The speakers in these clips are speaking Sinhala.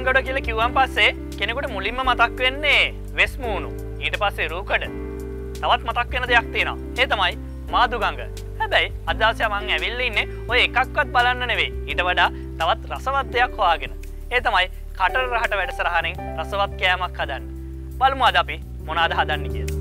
අම්බලංගොඩ කියල කිව්වන් පස්සේ කෙනෙකුට මුලින්ම මතක් වෙන්නේ වෙස්මූුණු. ඊට පස්සේ රූකඩ. තවත් මතක් වෙන දෙයක් තියෙනවා. ඒ තමයි මාදුගංග. හැබැයි අදදාසය මං ඇවිල්ල ඉන්නේ ඔය එකක්වත් බලන්න නෙවේ ඊට වඩා තවත් රසවත් දෙයක් හොයාගෙන. ඒ තමයි කටර රහට වැඩසරහනෙන් රසවත් කෑමක් හදන්න. බලමු අද අපි මොනාද හදන්න කියලා.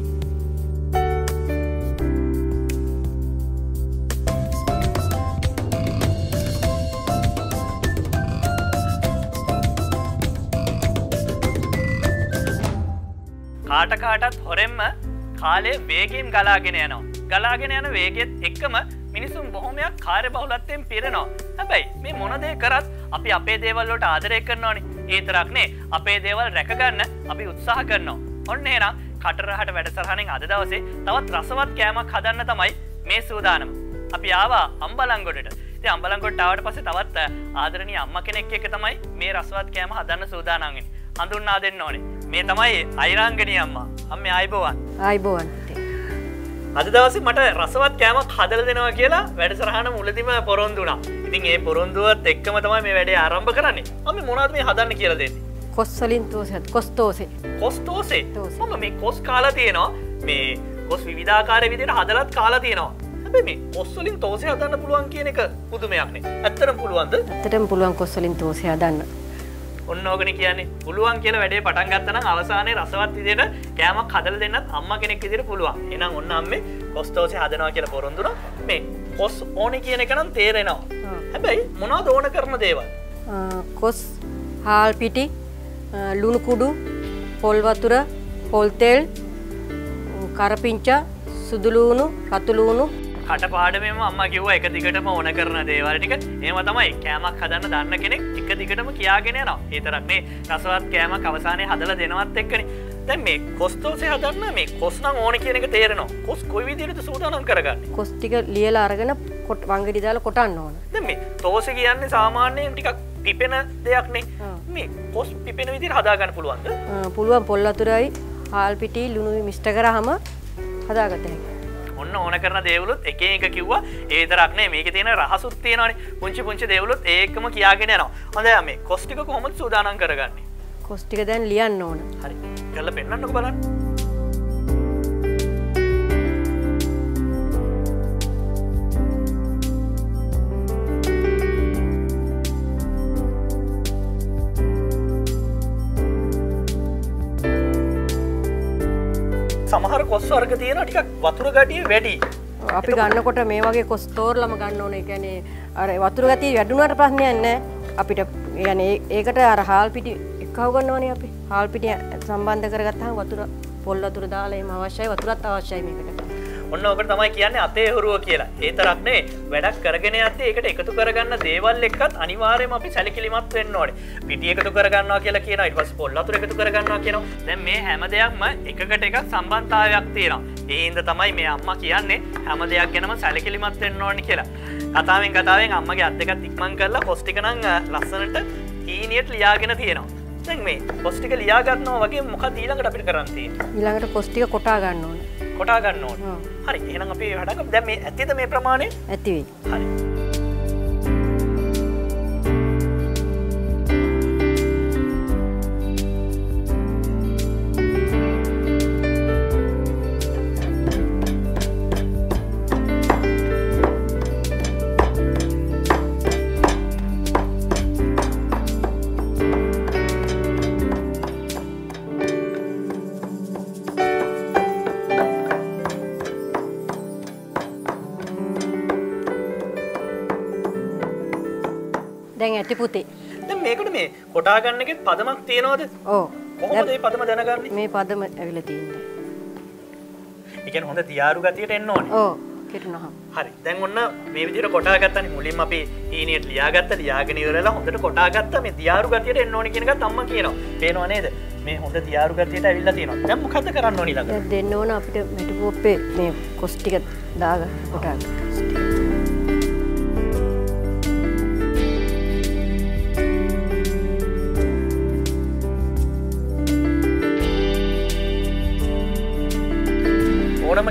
කාටකාටත් හොරෙන්ම කාලේ වේගම් ගලාගෙන යනවා. ගලාගෙන යන වේගෙත් එක්කම මිනිසුම් බොහොමයක් කාර්ය බහුලත්තයෙන් පිරෙනවා. හැබැයි මේ මොනදේ කරත් අපි අපේ දේවල්ලට ආදරය කරනවානි ඒතරක්නේ අපේ දේවල් රැකගන්න අපි උත්සාහ කරනවා. ඔන්න එනම් කටරහට වැඩසරහනෙන් අද දවසේ තවත් රසවත් කෑමක් හදන්න තමයි මේ සූදානම. අපි ආවා අම්බලංගොඩට අම්බලංගොට්ටාවට පස තවත් ආදරණය අම්ම කෙනෙක් එක තමයි මේ රස්වත් කෑම හදන්න සූදානන්ගෙන හඳුන්නා දෙන්න ඕනේ මේ තමයි අයිරංගනය අම්මා අම්ම අයිබෝවන් අයිබෝවන් අද දවස මට රසවත් කෑමක් හදල දෙනවා කියලා වැඩසරහන මුලදිම පොරොන්දුනා ඉතින් ඒ පොරොන්දුවත් එක්කම තමයි මේ වැඩේ ආරම්භ කරන්නේ. අම මොනාද මේ හදන්න කියල දෙන්නේ? කොස්සලින් තෝසත් කොස්තෝසේ කොස්තෝසේ මම මේ කොස් කාලා තියෙනවා. මේ කොස් විධාකාර විදිට හදලත් කාලා තියෙනවා. මේ කොස්සලින් තෝසය හදන්න පුළුවන් කියන එක පුදුමයක්නේ ඇත්තරම් පුළුවන්ද? ඇතටම පුළුවන් කොස්සලින් තෝසය හදන්න ඔන්න ඕගෙන කියන්නේ. පුළුවන් කියන වැඩේ පටන් ගත්තන අවසානය රසවත් විදියට කෑමක් හදල දෙන්නත් අම්ම කෙනෙක් විදිර පුළුවන්. එනම් ඔන්න අම්මේ කොස්තෝසය හදනවා කියලා පොරොන්දුන මේ කොස් ඕන කියන එකනම් තේරෙනවා. හැබැයි මොනා දෝන කරන දේවල්? කොස් හාල් පිටි ලුණුකුඩු පොල්වතුර පොල්තෙල් කරපිංචා සුදුලූුණු රතුලූුණු කට පාඩමම අම්ම කිව්ව එක දිගටම ඕන කරන දේවල්ටික ඒම තමයි කෑමක් හදන්න දන්න කෙනෙක් දිගටම කියාගෙන නවා ඒතරක්නේ රසවත් කෑම අවසානය හදල දෙනවත් එක්කන. දැන් මේ කොස්තෝසේ හදන්න මේ කොස්නම් ඕන කියන එක තේරනවා. කොස් කොයි විදිරට සූදානම් කරගන්න? කොස්ටික ලියලා අරගෙන කොට වංගඩි දාලා කොටන්න ඕන. දැන් මේ තෝස කියන්නේ සාමාන්‍යයෙන් ටිකක් පිපෙන දෙයක්නේ. මේ කොස් පිපෙන විදිහට හදාගන්න පුළුවන්ද? පුළුවන් පොල් අතුරයි හාල් පිටි ලුණුයි මිස්ට කරාම හදාගත හැකි ඔන්න ඕන කරන දේවලුත් එක එක කිව්වා. ඒතරක්නේ මේක තියෙන රහසුත් තියෙනවානේ. පුංචි පුංචි දේවලුත් ඒකම කියාගෙන යනවා. හොඳ මේ කොස්ටික කොහොමද සූදානම් කරගන්නේ? කොස්ටික දැන් ලියන්න ඕන. හරි. කරලා පෙන්වන්නකෝ බලන්න සමහර කොස් වර්ග තියෙන ටිකක් වතුර ගටිය වැඩි. අපි ගන්නකොට මේ වගේ කොස්තෝර්ලම ගන්න ඕන. එකැනේ අර වතුර ගතිය වැඩුණට ප්‍රශ්නයන්න අපිට යන ඒකට අර හාල් පිටි එකව ගන්නවන අපි. හාල් පිටිය සම්බන්ධ කරගත්තා වතුර පොල් අතුර දාලේම අවශ්‍යයි. වතුරත් අවශ්‍යයි මේකට ඔන්න ඔකට තමයි කියන්නේ අතේ හුරුව කියලා. ඒතරක්නේ වැඩක් කරගෙන ඇත්තේ ඒකට එකතු කරගන්න දේවල් එක්කත් අනිවාර්යයෙන්ම අපි සැලකිලිමත් වෙන්න ඕනේ. පිටි එකතු කරගන්නවා කියලා කියනවා ඊට පස්සේ පොල් අතුර එකතු කරගන්නවා කියනවා. දැන් මේ හැම දෙයක්ම එකකට එකක් සම්බන්ධතාවයක් තියෙනවා. ඒ හින්දා තමයි මේ අම්මා කියන්නේ හැම දෙයක් ගැනම සැලකිලිමත් වෙන්න ඕනේ කියලා. කතාවෙන් කතාවෙන් අම්මගේ අත් දෙකත් ඉක්මන් කරලා පොස් ටික නම් ලස්සනට හීනියට ලියාගෙන තියෙනවා. දැන් මේ පොස් ටික ලියා ගන්නවා වගේ මොකක්ද ඊළඟට අපිට කරන්න තියෙන්නේ? ඊළඟට පොස් ටික කොටා ගන්න ඕනේ. කොටා ගන්න ඕන. හරි එහෙනම් අපි වැඩක් දැන් මේ ඇතිද මේ ප්‍රමාණය? ඇතිවෙයි හරි ඇති පුතේ. දැන් මේකට මේ කොටා ගන්න එකෙත් පදමක් තියනවද? ඕ. කොහොමද මේ පදම දැනගන්නේ? මේ පදම ඇවිල්ලා තියෙන්නේ. ඒ කියන්නේ හොඳ තියාරු ගතියට එන්න ඕනේ. ඕ කෙටුනහම. හරි. දැන් ඔන්න මේ විදිහට කොටා ගත්තනේ. මුලින්ම අපි ඊනියට ලියාගත්ත ලියාගෙන ඉවරලා හොඳට කොටා ගත්තා මේ තියාරු ගතියට එන්න ඕනේ කියන එකත් අම්මා කියනවා. පේනව නේද? මේ හොඳ තියාරු ගතියට ඇවිල්ලා තියෙනවා. දැන් මොකද්ද කරන්න ඕනේ ඊළඟ දැන් දෙන්න ඕන අපිට මෙටුපොප්පේ මේ කොස් ටික දාගන්න කොටා ගන්න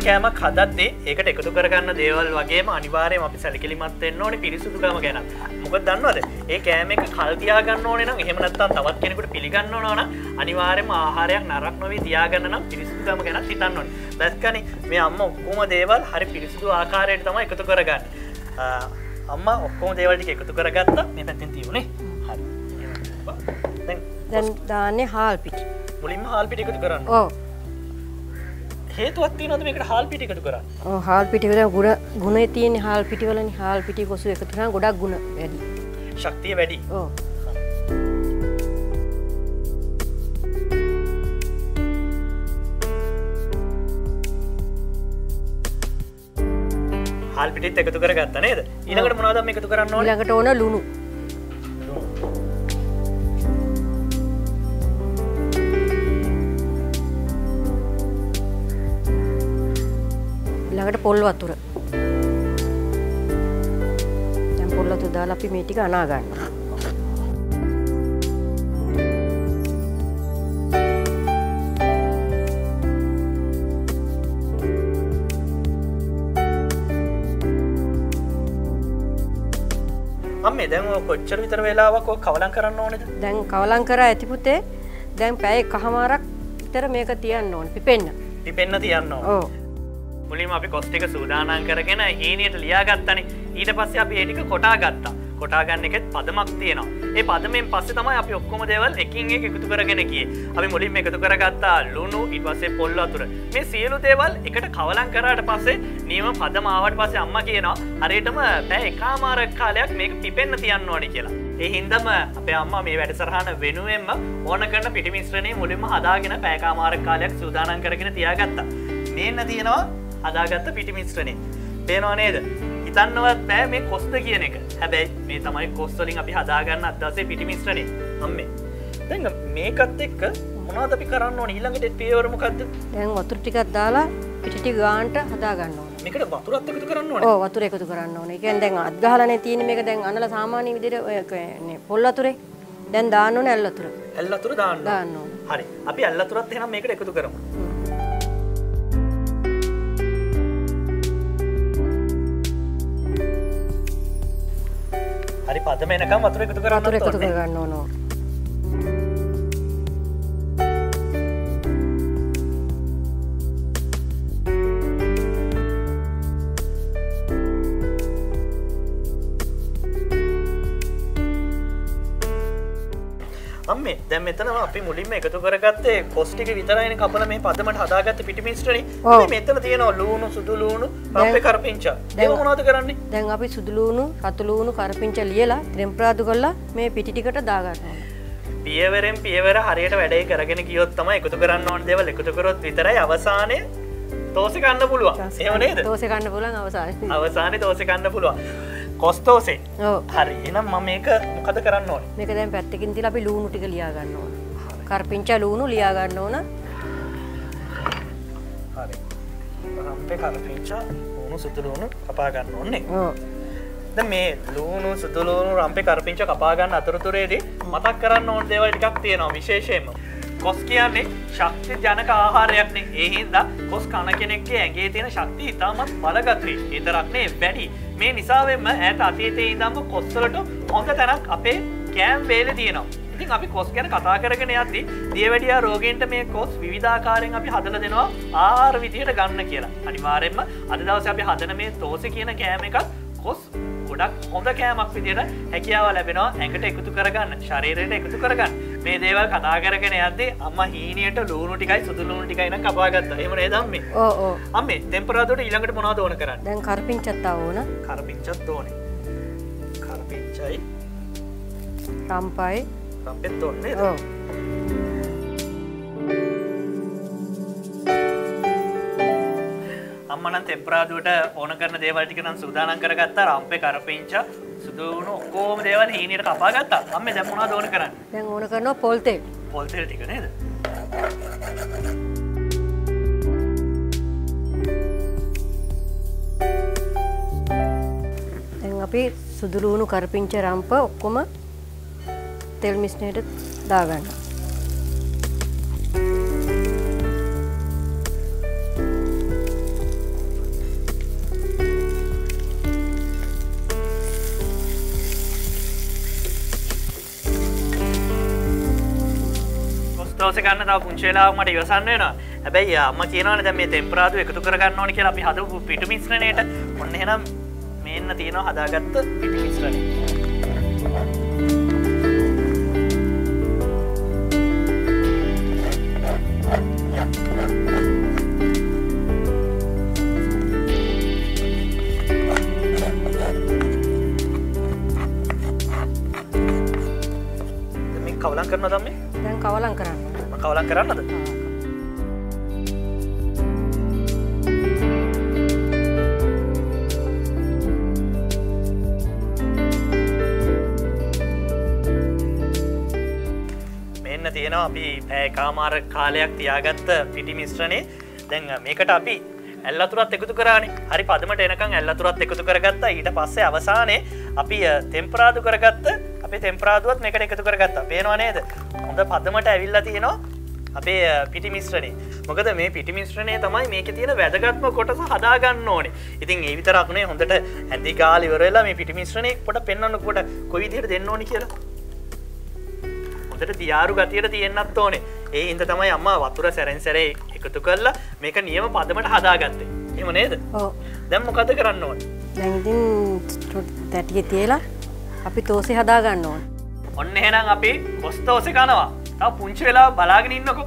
කෑමක් හදත්දේ ඒකට එකතු කරගන්න දේවල් වගේ අනිවාරයම අපි සැලකිලිමත් එන්න ඕනි පිරිසුදුකම ගැන. මොක දන්නවද? ඒ කෑම එක කල්තියාගන්න ඕන නම් එහෙමනත්තන් තවත් කෙනෙකුට පිළිගන්න ඕන අනිවාරයම ආහාරයක් නරක් නොවී තියාගන්න නම් පිරිසුදුකම ගැන හිතන්න ඕන. දැස්කන මේ අම්ම ඔක්කෝම දේවල් හරි පිරිසිදු ආකාරයට තම එකතු කරගන්න. අම්ම ඔක්කෝම දේවල්ටි එකතු කරගත්ත. මේ පැත්තෙන් තියුණේ හරි. දැන් දාන්නේ හාල් පිටි. මුලින්ම හාල් පිටි එකතු කරන්න ඕ හේතුවත් තියනොද මේකට හාල් පිටි එකතු කරන්න? ඔව් හාල් පිටිවල ගුණ ගුණේ තියෙන හාල් පිටිවලනි හාල් පිටි කොසු එකතු කරන ගොඩක් ගුණ වැඩි. ශක්තිය වැඩි. ඕ හල් පිටිත් එකතු කර ගත්ත නේද? ඊළඟට මොනාදම් එකතු කරන්න ඕන? ඊළඟට ඕන ලුණු ඊළඟට පොල් වතුර දැන් පොල් වතුර දාලා අපි මේ ටික අනා ගන්නවා අම්මේ දැන් ඔය කොච්චර විතර වෙලාවක් ඔය කවලම් කරන්න ඕනේද? දැන් කවලම් කරා ඇති පුතේ දැන් පැය එකහමාරක් විතර මේක තියන්න ඕන පිපෙන්න. පිපෙන්න තියන්න ඕන. ඕ මුලින්ම අපි කොස්ටික සූදානම් කරගෙන හීනයට ලියාගත්තනේ. ඊට පස්සේ අපි ඒ ටික කොටා ගත්තා. කොටාගන්න එකෙත් පදමක් තියෙනවා. ඒ පදමෙන් පස්සේ තමයි අපි ඔක්කොම දේවල් එකින් එක එකතු කරගෙන ගියේ. අපි මුලින්ම එකතු කරගත්තා ලුණු ඊට පස්සේ පොල් වතුර. මේ සියලු දේවල් එකට කවලම් කරාට පස්සේ නියම පදම ආවට පස්සේ අම්මා කියනවා හරියටම පැය එකමාරක් කාලයක් මේක පිපෙන්න තියන්න ඕනි කියලා. ඒ හින්දම අපේ අම්මා මේ වැඩසරහන වෙනුවෙන්ම ඕන කරන පිටි මිශ්‍රණය මුලින්ම හදාගෙන පෑකාමාරක් කාලයක් සූදානම් කරගෙන තියාගත්තා. මේන්න තියෙනවා හදාගත්ත පිටි මිශ්‍රණය පේනවා නේද? හිතන්නවත් බෑ මේ කොස්ත කියන එක. හැබැයි මේ තමයි කොස්වලින් අපි හදාගන්න අදසේ පිටි මිශ්‍රණය අම්මේ. දැන් මේකත් එක්ක මොනාද අපි කරන්න ඕන? ඊළඟට පියවරමකක්ද දැන් වතුර ටිකක් දාලා පිටි ටික ගාන්ට හදා ගන්න ඕන. මේකට වතුරත් එකතු කරන්න ඕන? ඕ වතුර එකතු කරන්න ඕන. ඒ කියන්නේ දැන් අත් ගහලානේ තියෙන මේක. දැන් අනලා සාමාන්‍ය විදිහට ඔය කියන්නේ පොල් වතුරේ. දැන් දාන්න ඕනේ ඇල් වතුර. ඇල් අතුර දාන්න දාන්න ඕන. හරි. අපි ඇල් අතුරත් එහෙනම් මේකට එකතු කරමු හරි පදම එනකම් වතුර එකතු කරන්න වතුර එකතු කරගන්න ඕන අම්මේ දැන් මෙතන අපි මුලින්ම එකතු කරගත්තේ කොස්ටික විතරයින කපල මේ පදමට හදාගත්ත පිටිමිස්ට්‍රනි. මෙතන තියෙනවා ලූුණු සුදුලූුණු අපේ කරපිංචා. දැන්- මොනාද කරන්නේ? දැන් අපි සුදුලූුණු රතුලූුණු කරපිංච ලියලා ත්‍රෙම්ප්‍රාදු කරලා මේ පිටි ටිකට දාගන්න ඕන පියවරෙන් පියවර හරියට වැඩේ කරගෙන කියොත් තම එකතු කරන්න ඕන දෙවල්. එකතු කරොත් විතරයි අවසානය තෝසි කන්න පුළුවන්. එම නේද? දෝසෙ කන්න පුළුවන් අවසානයේ. අවසානය තෝසි කන්න පුළුවන් කොස්තෝසේ. හරි එනම් මම මේක මොකද කරන්න ඕන? මේක දැන් පැත්තකින් තියලා අපි ලූණු ටික ලියා ගන්න ඕන. කරපිංච ලූණු ලියා ගන්න ඕන. හරි. කරපිංචා උුණු සුතුලුණු කපා ගන්න ඕන්නේ ද මේ ලූුණු සුදුලූුණු රම්පි කරපිංච කපාගන්න අතුරතුරේදී මතක් කරන්න ඕන දේවල් ටිකක් තියෙනවා විශේෂයෙන්ම කොස් කියන්නේ ශක්ති ජනක ආහාරයක්නේ ඒහින්ද කොස් කණ කෙනෙක්ගේ ඇගේ තියෙන ශක්ති ඉතාමත් බලගත්‍රී. ඒතරක්නේ වැඩි. මේ නිසාවෙන්ම ඇයට අතීතයේ ඉදම්ම කොස්සලට හොඳ තැනක් අපේ කෑම් වේල තියෙනවා. ඉතින් අපි කොස් ගැන කතා කරගෙන යද්දි දියවැඩියා රෝගීන්ට මේ කොස් විධාකාරයෙන් අපි හදල දෙනවා ආර් විදිහට ගන්න කියලා. අනිවාරෙන්ම අද දවස අපි හදන මේ තෝස කියන කෑම එකත් කොස් ගොඩක් හොඳ කෑමක් විදිට හැකියාව ලැබෙනවා. ඇඟට එකතු කරගන්න ශරීරයට එකතු කරගන්න. මේ දේවල් කතා කරගෙන යද්දේ අම්ම හීනයට ලූුණු ටිකයි සුදුලුණු ටිකයින කපාගත්ත එම දම්මේ ඕ ඕ. අම්මේ තෙම්පරාදට ඊළඟට මොනා දෝන කරන්න? දැන් කරපිංචත් ඕන. කරපිංචත් ඕනේ. කරපිංචයි රම්පයි. රම්පෙත් ඕන්නේ ඕ අම්මන තෙම්පරාදුවට ඕන කරන දේවල්ටික නම් සූදානන් කරගත්තා. රම්පය කරපිංච සුදුවුණු ඔක්කෝම දේවල් හීනයට කපාගත්තා අම්ම දැමුණා දෝන කරන්න? දැන් ඕන කරනවා පොල්තේ පොල්තෙල් ටික නේද? දැන් අපි සුදුලූුණු කරපිංච රම්ප ඔක්කොම තෙල් මිස්නයට දාගන්න දෝස ගන්න තාව පුංචේලා මට ඉවසන්න වෙන හැබැයි අම්ම කියනවන දැ මේ තෙම්පරාතු එකතු කරගන්න ඕන කියලා අපි හදපු පිටු මිශ්‍රණයට. ඔන්න හෙනම් මෙන්න තියෙනවා හදාගත්ත පිටි මිශ්‍රණය. මේ කවලන් කරන දම්ම දැන් කවලම් කරන්න. කවලන් කරන්නද? මෙන්න තියෙනවා අපි පෑකාමාර කාලයක් තියාගත්ත පිටි මිශ්‍රණය දැන් මේකට අපි ඇල්ලතුරත් එකතු කරානේ. හරි පදමට එනකං ඇල්ලතුරත් එකතු කරගත්තා. ඊට පස්සේ අවසානයේ අපි තෙම්පරාදු කරගත්ත අපි තෙම්පරාදුවත් මේකට එකතු කරගත්තා. පේනවා නේද? හොඳ පදමට ඇවිල්ලා තියෙනවා අපේ පිටි මිශ්‍රණය මොකද මේ පිටි මිශ්‍රණය තමයි මේක තියෙන වැදගත්ම කොටස හදාගන්න ඕනේ. ඉතින් ඒ විතරක්නේ හොඳට ඇති ගාලිවරලා මේ පිටි මිශ්‍රණය පොට පෙන්න්නන්න කොට කොයිදිට දෙන්න ඕනි කියලා. හොඳට දියාරු ගතියට තියෙන්න්නත් ඕනේ. ඒ හින්ද තමයි අම්ම වතුර සැරෙන් සැරේ එකතු කරලා මේක නියම පදමට හදාගත්තේ. එම නේද? දැම් මොකද කරන්න ඕන? තැටිය තියලා අපි තෝසි හදාගන්න ඕන. ඔන්න එහෙනම් අපි කොස්තෝසෙ කනවා තව පුංචි වෙලා බලාගෙන ඉන්නකො.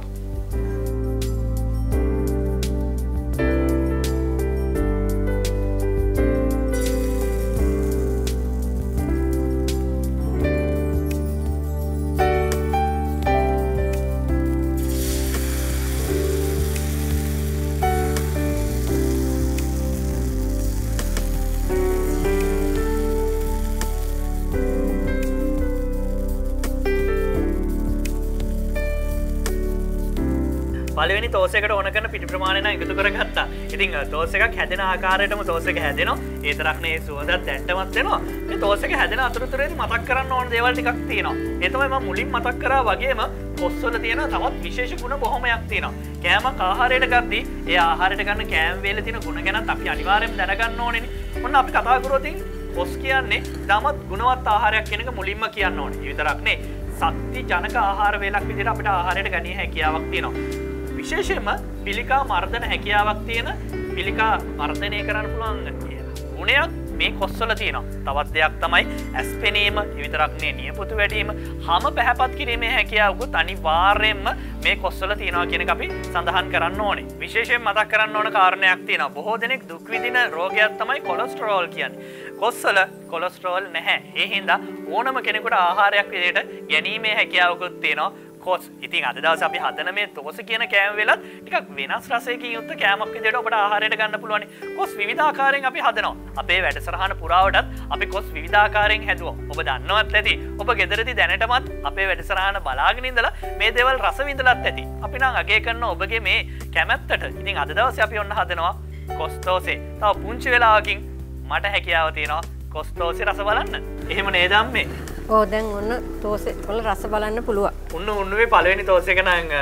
පලවෙනි තෝසකට ඕනකන පිටි ප්‍රමාණන එකතු කරගත්තා. ඉතිං තෝසක හැදෙන ආකාරයටම තෝසක හැදෙනවා. ඒතරක්නේ සුවදත් දැන්ටමත්වෙනවා තෝසක හැදෙන අතුරතුරේ මතක් කරන්න ඕන දේවල්ටිකක් තියෙනවා. එතමයිම මුලින් මතක් කරා වගේම කොස්වල තියෙන තවත් විශේෂ ගුණ බොහොමයක් තියෙනවා. කෑම ආහාරයට ගත්දී ඒ ආහාරයට ගන්න කෑම්වේල තින ගුණ ගැන අපි අනිවාරයෙන් දැනගන්න ඕනෙන ඔන්න අපි කතාකරෝතින් කොස් කියන්නේ දමත් ගුණවත් ආහාරයක් කෙනක මුලින්ම කියන්න ඕන. විතරක්නේ සක්ති ජනක ආහාර වේලක් විදිට අපට ආහාරයට ගැනීම හැකියාවක් තියෙනවා. විශේෂයෙන්ම පිළිකා මර්ධන හැකියාවක් තියෙන පිළිකා මර්ධනය කරන්න පුළුවන් කියලා. ගුණයක් මේ කොස්සල තියෙනවා. තවත් දෙයක් තමයි ඇස් පෙනීම විතරක්නේ නියපොතු වැඩීම. හම පැහැපත් කිරීමේ හැකියාවකුත් අනිවාර්යෙන්ම මේ කොස්සල තියෙනවා කියෙන අපි සඳහන් කරන්න ඕනේ. විශේෂයෙන් මතක් කරන්න ඕන කාරණයක් තියෙන බොහෝ දෙනෙක් දුක්විදින රෝගයක් තමයි කොලස්ටරෝල් කියන්න. කොස්සල කොලස්ටරෝල් නැහැ. ඒහින්දා ඕනම කෙනෙකුට ආහාරයක් විදියට ගැනීමේ හැකියාවකුත් තියෙනවා. කොස් ඉතින් අදදවස අපි හදන මේ තෝස කියන කෑම වෙලත් ටිකක් වෙනස් රසයක යුත්ත කෑමක් විදියට ඔබට ආහාරයට ගන්න පුළුවන්. කොස් විධාකාරයෙන් අපි හදනවා. අපේ වැඩසරහන පුරාවටත් අපි කොස් විධාකාරයෙන් හැදුව. ඔබ දන්නවත් ඇති. ඔබ ගෙදරදි දැනටමත් අපේ වැඩසරහන බලාගෙනින්දලා මේ දෙවල් රස විඳලත් ඇති. අපි නම් අගේ කරන්න ඔබගේ මේ කැමැත්තට. ඉතින් අද දවස අපි ඔන්න හදනවා කොස්තෝසේ තව පුංචි වෙලාකින් මට හැකියාව තියෙනවා කොස්තෝසි රස බලන්න. එහෙම නේදම් මේ? ඕ දැන් ඔන්න තෝස කොල රස බලන්න පුළුවන්. උන්න උන්නුවේ පලවෙනි තෝසකනං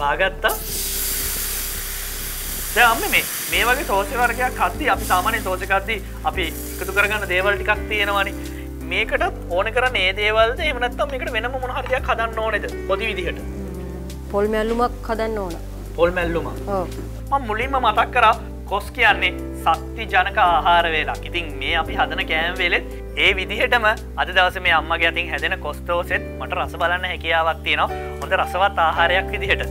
බාගත්තා. අම්ම මේ මේ වගේ තෝසි වර්ගයක් කත්ති අපි සාමානය තෝසකක්දී අපි එකතු කරගන්න දේවල් ටිකක් තියෙනවනි. මේකට ඕන කර ඒ දේවල්ද? එමනත්තම් එකට වෙනම මොහරයක් හදන්න ඕනෙද? පොදි විදිහට. පොල් මැල්ලුමක් හදන්න ඕන. පොල් මැල්ලුම. ඕ මං මුලින්ම මතක් කරා කොස් කියන්නේ සත්ති ජනක ආහාර වේලා ඉතින් මේ අපි හදන කෑම් වෙලෙත් ඒ විදිහටම අද දවස මේ අම්ම ගැතින් හැදෙන කොස්තෝසෙත් මට රස බලන්න හැකියාවක් තියෙනවා. හොඳ රසවත් ආහාරයක් විදිහට.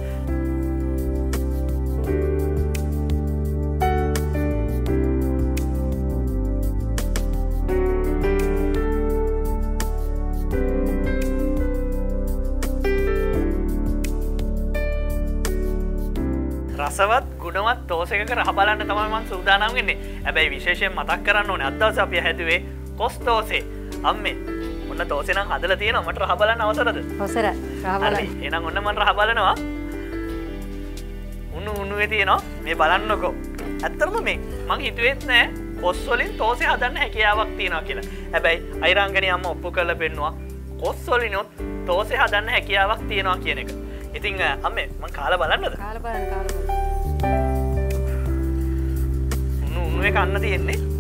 රසවත් ගුණවත් තෝසක රහබලන්න තමයිමන් සූදානම් වෙන්නේ. ඇබැයි විශේෂයෙන් මතක් කරන්න ඕන අදවස අපිය හැදුවේ කොස්තෝසේ. අම්මේ ඔන්න තෝසෙන හදල තියෙන මට රහබලන්න අවසරද? හොසර එනම් ඔන්න මන් රහබලනවා උන්න උන්නුවේ තියෙනවා. මේ බලන්නකෝ. ඇත්තරම මේ මං හිතුවෙත් නෑ කොස්වලින් තෝසය හදන්න හැකියාවක් තියෙනවා කියලා. හැබැයි අයිරංගනය අම්ම ඔප්පු කල පෙන්නවා. කොස්වලිනොත් තෝසය හදන්න හැකියාවක් තියෙනවා කියන එක. ඉතිං අම්ම මං කාල බලන්නද? කාල බලන්න කාල බලන්න. උන්න උන්ුවේ කන්න තියෙන්නේ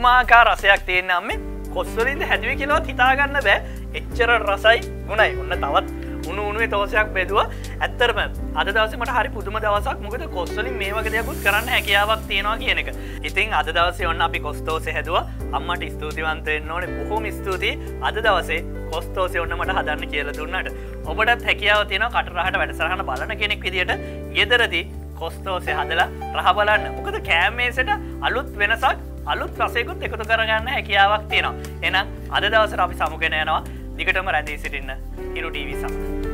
පුදුමාකා රසයක් තියෙන අම්ම. කොස්වලින්ද හැදුව කියලවත් හිතාගන්න බෑ. එච්චර රසයි. ගුණයි ඔන්න තවත් උුණු උනුවේ තෝසයක් බෙදුව. ඇත්තරම අද දවසමට හරි පුදුම දවසක්. මොකද කොස්වලින් මේ වගේ දෙයක්කුත් කරන්න හැකියාවක් තියෙනවා කියන එක. ඉතින් අද දවසේ ඔන්න අපි කොස්තෝස හැදුව. අම්මට ස්තුතිවන්තයෙන් ඕන. බොහෝම ස්තුතියි. අද දවසේ කොස්තෝසය ඔන්න මට හදන්න කියල දුන්නට. ඔබටත් හැකියාව තියෙන කටරහට වැඩසරහන බලන කෙනෙක් විදිට ගෙදරදි කොස්තෝසය හදලා රහබලන්න මොකද කෑමේසට අලුත් වෙනසක් අලුත් රසයකුත් එකතු කරගන්න හැකියාවක් තියෙනවා. එනම් අද දවසර අපි සමුගෙන යනවා. දිගටම රැඳී සිටින්න. හිරු ටීවි සමඟ